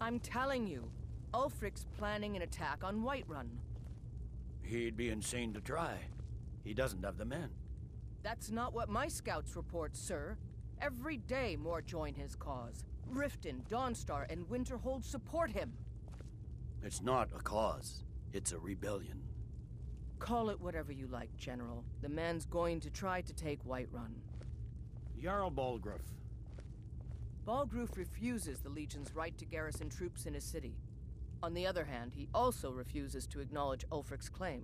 I'm telling you, Ulfric's planning an attack on Whiterun. He'd be insane to try. He doesn't have the men. That's not what my scouts report, sir. Every day more join his cause. Riften, Dawnstar, and Winterhold support him. It's not a cause. It's a rebellion. Call it whatever you like, General. The man's going to try to take Whiterun. Jarl Balgruuf. Balgruuf refuses the Legion's right to garrison troops in his city. On the other hand, he also refuses to acknowledge Ulfric's claim.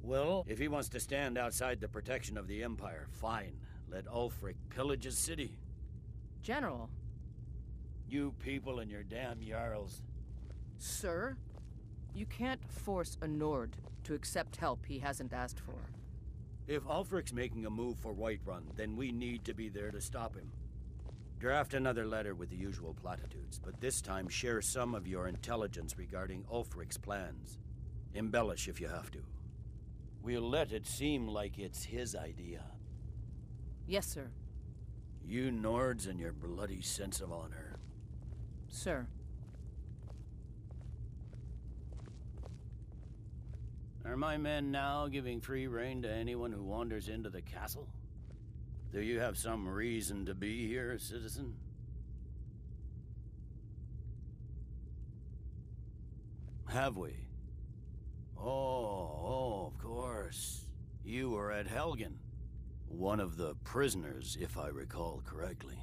Well, if he wants to stand outside the protection of the Empire, fine. Let Ulfric pillage his city. General. You people and your damn Jarls. Sir? You can't force a Nord to accept help he hasn't asked for. If Ulfric's making a move for Whiterun, then we need to be there to stop him. Draft another letter with the usual platitudes, but this time share some of your intelligence regarding Ulfric's plans. Embellish if you have to. We'll let it seem like it's his idea. Yes, sir. You Nords and your bloody sense of honor. Sir. Are my men now giving free rein to anyone who wanders into the castle? Do you have some reason to be here, citizen? Have we? Oh, oh, of course. You were at Helgen. One of the prisoners, if I recall correctly.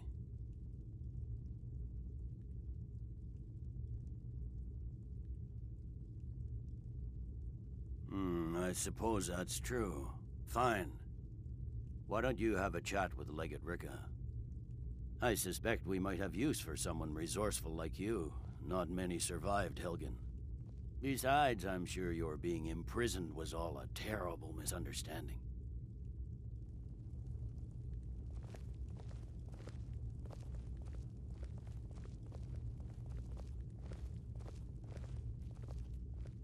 Hmm, I suppose that's true. Fine. Why don't you have a chat with Legate Rikke? I suspect we might have use for someone resourceful like you. Not many survived Helgen. Besides, I'm sure your being imprisoned was all a terrible misunderstanding.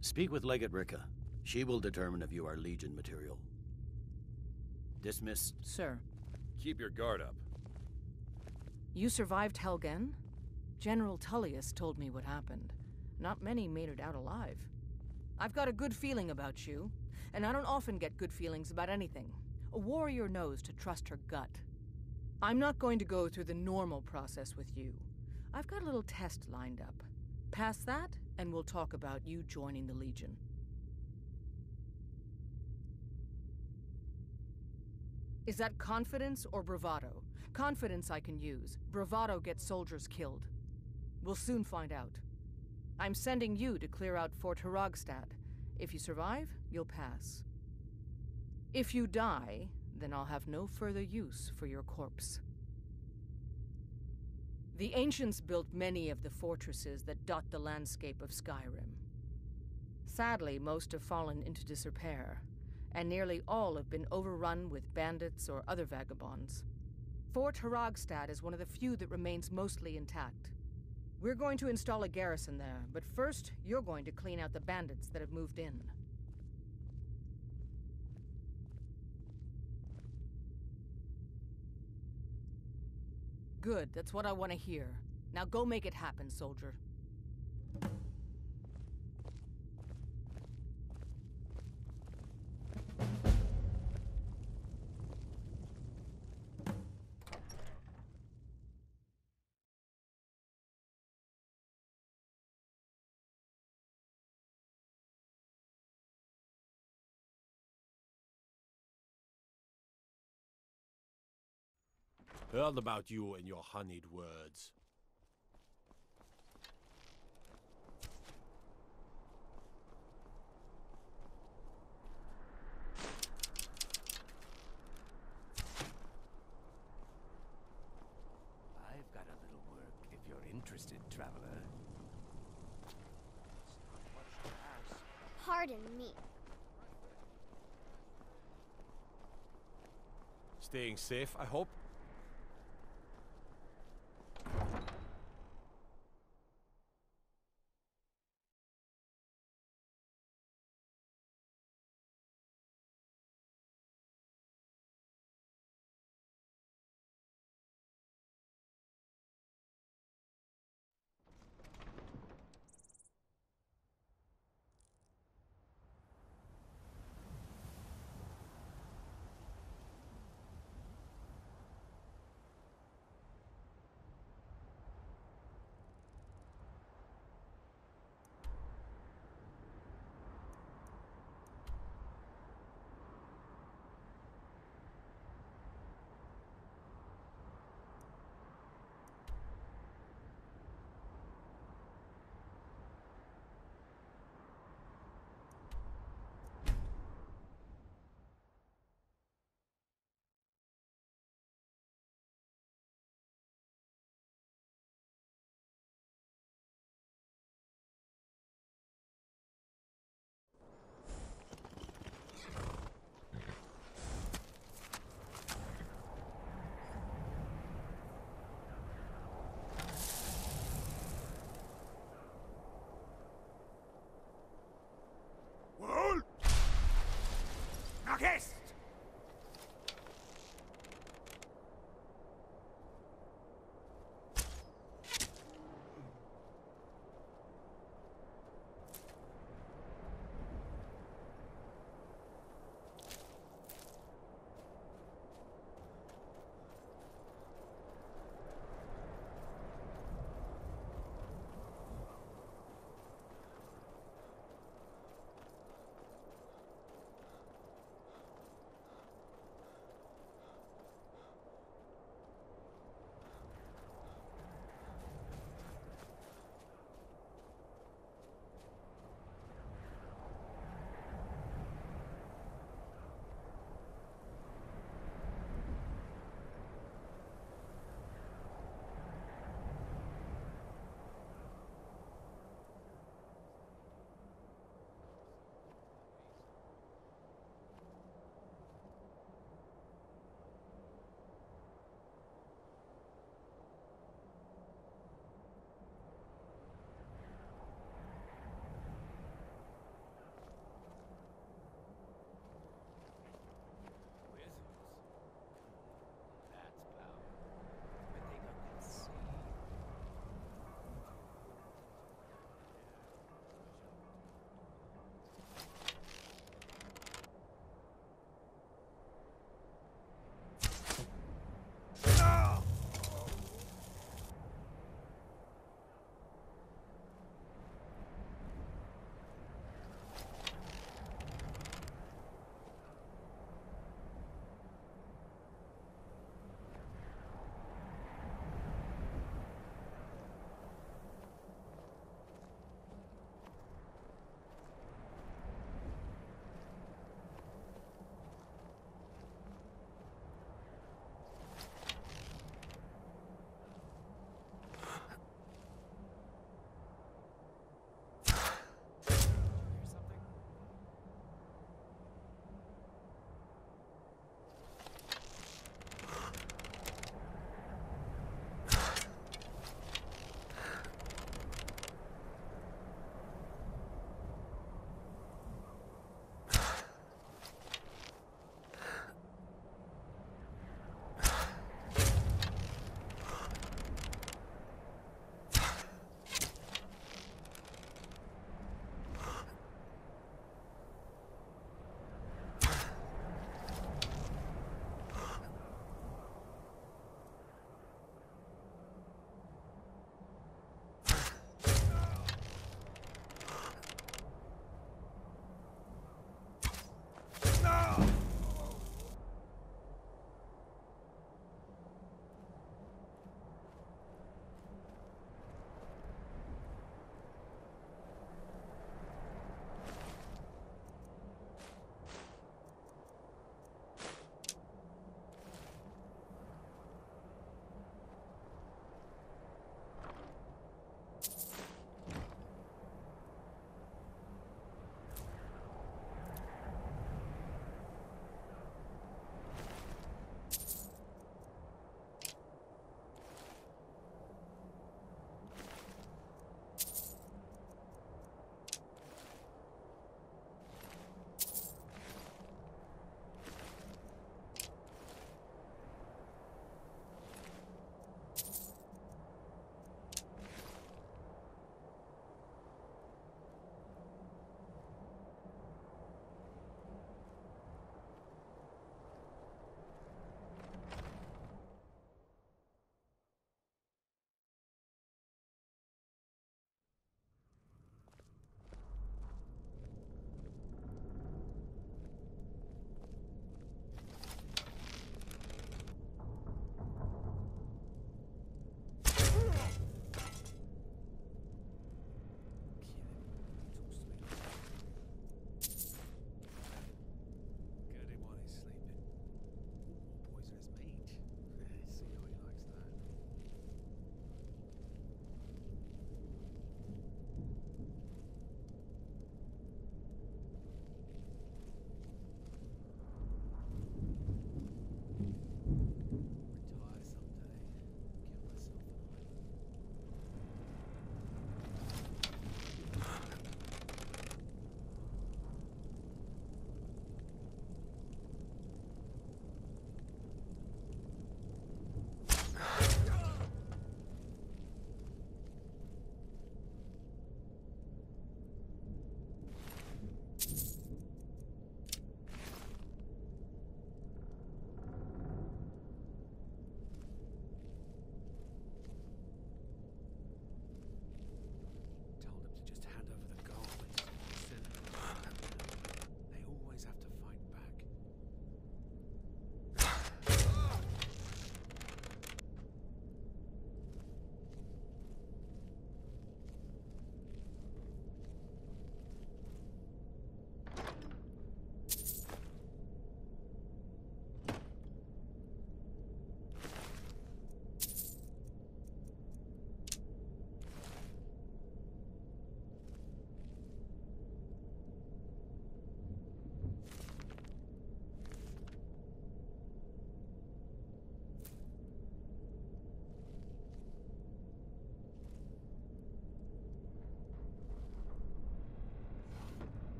Speak with Legate Rikke. She will determine if you are Legion material. Dismissed. Sir. Keep your guard up. You survived Helgen? General Tullius told me what happened. Not many made it out alive. I've got a good feeling about you, and I don't often get good feelings about anything. A warrior knows to trust her gut. I'm not going to go through the normal process with you. I've got a little test lined up. Pass that, and we'll talk about you joining the Legion. Is that confidence or bravado? Confidence I can use. Bravado gets soldiers killed. We'll soon find out. I'm sending you to clear out Fort Hraggstad. If you survive, you'll pass. If you die, then I'll have no further use for your corpse. The ancients built many of the fortresses that dot the landscape of Skyrim. Sadly, most have fallen into disrepair, and nearly all have been overrun with bandits or other vagabonds. Fort Hraggstad is one of the few that remains mostly intact. We're going to install a garrison there, but first, you're going to clean out the bandits that have moved in. Good, that's what I want to hear. Now go make it happen, soldier. Heard about you and your honeyed words. I've got a little work if you're interested, traveler. Pardon me. Staying safe, I hope?